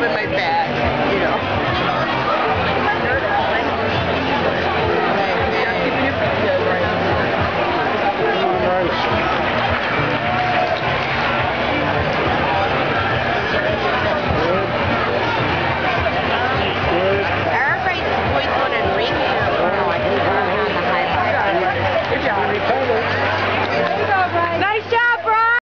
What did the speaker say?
rubbing my back, you know.